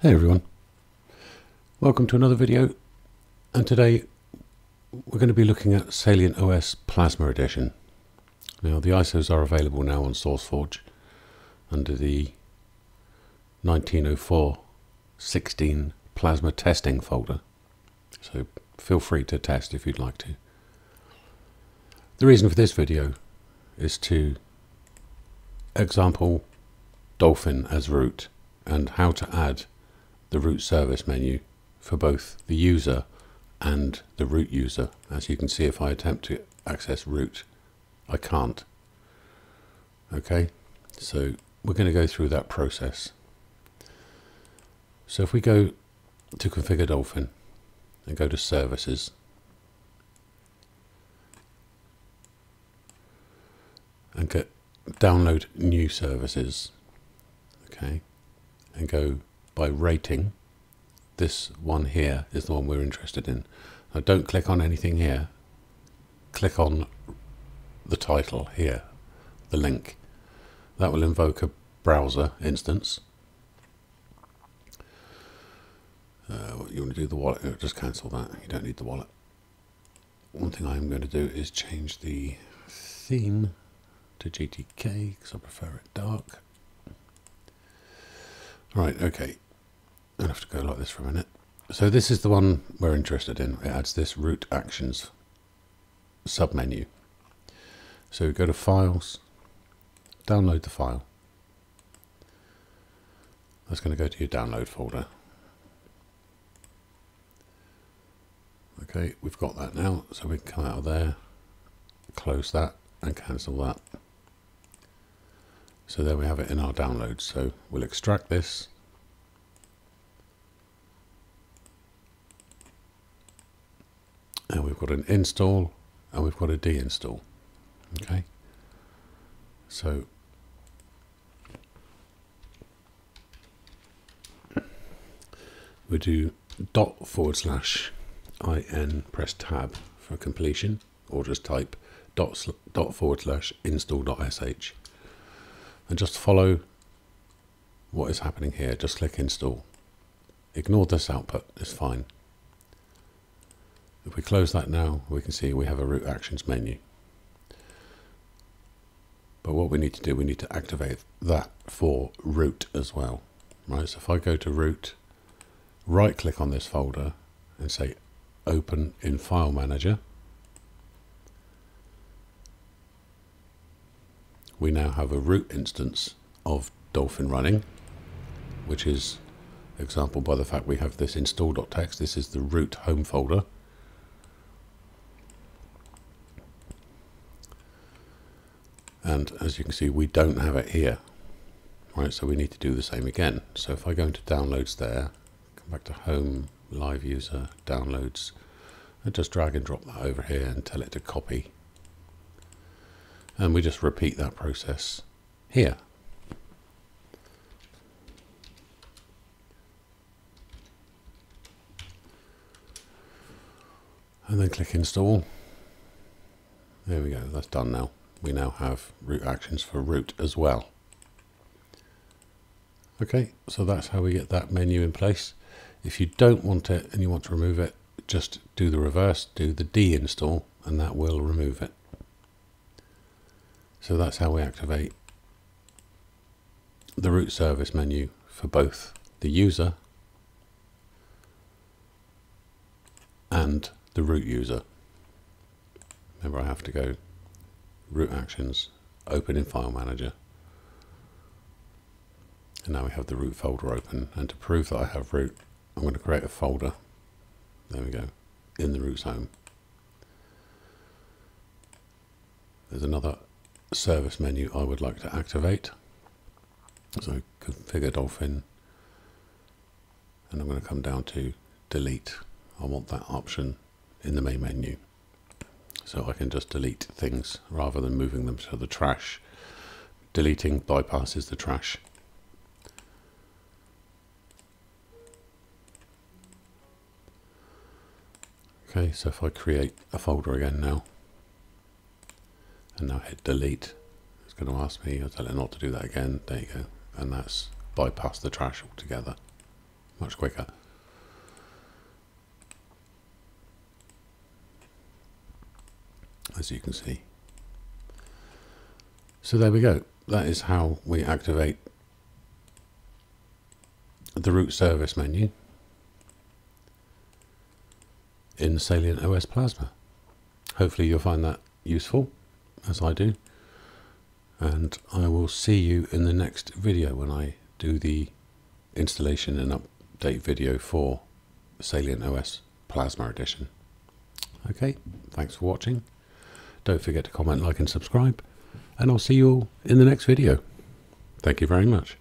Hey everyone, welcome to another video and today we're going to be looking at Salient OS Plasma Edition. Now the ISOs are available now on SourceForge under the 1904-16 Plasma Testing folder, so feel free to test if you'd like to. The reason for this video is to example Dolphin as root and how to add the root service menu for both the user and the root user. As you can see, if I attempt to access root, I can't. Okay, so we're going to go through that process. So if we go to configure Dolphin and go to services, and get download new services, okay, and go by rating. This one here is the one we're interested in. Now don't click on anything here. Click on the title here, the link. That will invoke a browser instance. Uh, you want to do the wallet, just cancel that. You don't need the wallet. One thing I'm going to do is change the theme to GTK because I prefer it dark. Right, okay. I'll have to go like this for a minute. So this is the one we're interested in. It adds this root actions submenu. So go to files, download the file. That's going to go to your download folder. Okay, we've got that now, so we can come out of there, close that and cancel that. So there we have it in our downloads. So we'll extract this. And we've got an install and we've got a deinstall. Okay. So we do dot forward slash in press tab for completion or just type dot, dot forward slash install dot sh and just follow what is happening here. Just click install. Ignore this output, it's fine. If we close that now, we can see we have a root actions menu. But what we need to do, we need to activate that for root as well. Right, so if I go to root, right click on this folder and say open in file manager, we now have a root instance of Dolphin running, which is example by the fact we have this install.txt. This is the root home folder. And as you can see, we don't have it here. Right, so we need to do the same again. So if I go into downloads there, come back to home, live user, downloads, and just drag and drop that over here and tell it to copy and we just repeat that process here. And then click install. There we go, that's done now. We now have root actions for root as well. Okay, so that's how we get that menu in place. If you don't want it and you want to remove it, just do the reverse, do the deinstall, and that will remove it. So that's how we activate the root service menu for both the user and the root user. Remember I have to go root actions, open in file manager. And now we have the root folder open. And to prove that I have root, I'm going to create a folder. There we go, in the root home. There's another service menu I would like to activate. So configure Dolphin and I'm going to come down to delete. I want that option in the main menu. So I can just delete things rather than moving them to the trash. Deleting bypasses the trash. Okay, so if I create a folder again now, and now hit delete. It's going to ask me, I'll tell it not to do that again. There you go. And that's bypass the trash altogether. much quicker. As you can see. So there we go. That is how we activate the root service menu in Salient OS Plasma. Hopefully you'll find that useful, as I do. And I will see you in the next video when I do the installation and update video for Salient OS Plasma Edition. Okay, thanks for watching. Don't forget to comment, like and subscribe. And I'll see you all in the next video. Thank you very much.